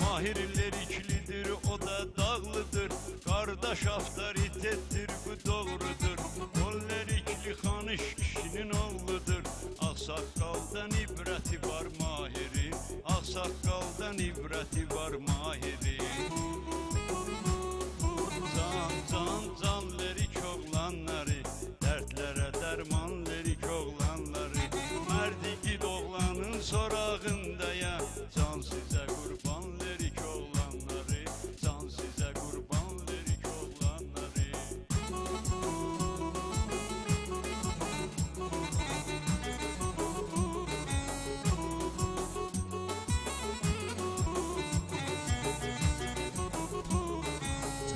Mahir leriklidir o da dağlıdır. Kardeş avtoritettir bu doğrudur. O lerikli xanış kişinin oğludur. Ağsaqqaldan ibrəti var mahirin. Ağsaqqaldan ibrəti var mahirin Derman lerik oğlanları Merdigi doğlanın sorağındayam Can size kurban lerik oğlanları Can size kurban lerik oğlanları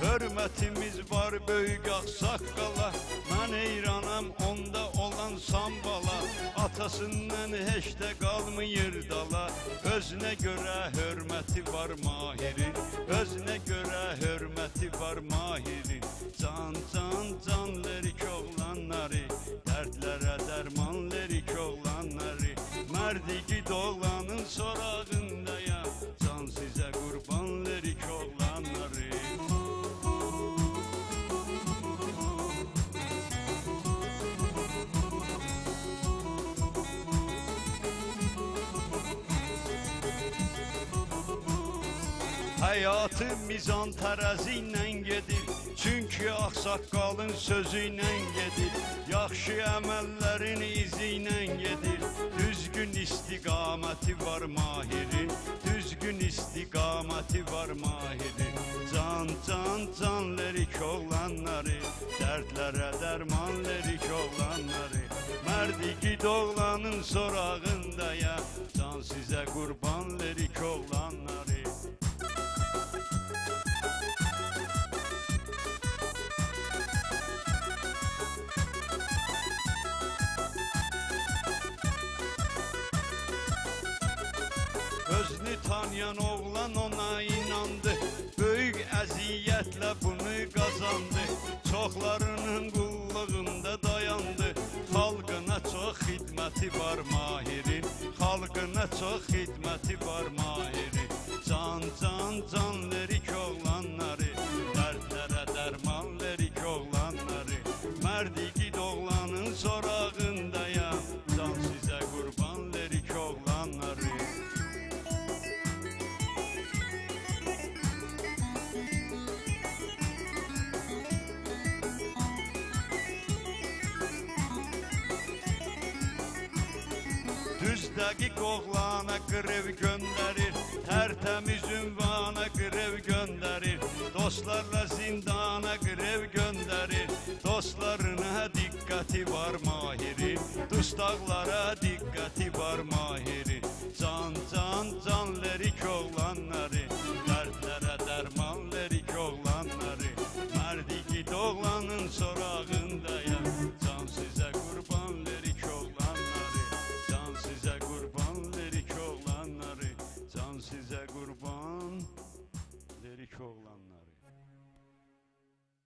Hörmətimiz var böyük ağsaqqala Mən eyranam onda Atasından də qalmayır dala. Özünə görə hörməti var mahirin Özünə görə hörməti var mahirin Can can can lerik oğlanları Dərdlərə dərman lerik oğlanları Mərdigi doğlanın sorağındayam Həyatı mizan tərəzi ilə gedir Çünki ağsaqqalın sözü ilə gedir Yaxşı əməllərin izi ilə gedir Düzgün istiqaməti var mahirin. Düzgün istiqaməti var mahirin. Can can can lerik oğlanları Dərdlərə dərman lerik oğlanları Mərdigi doğlanın sorağındaya Özünü tanıyan oğlan ona inandı. Böyük əziyyətlə bunu qazandı. Çoxlarının qulluğunda dayandı. Xalqına çox xidməti var mahirin. Xalqına çox xidməti var mahirin. Can can can lerik Şehirdeki koklana grev gönderir Tertemiz ünvana grev gönderir. Dostlarla zindana grev gönderir Dostlarına dikkati var mahiri. Dustaqlara dikkati var mahiri. Can can canleri koğlanları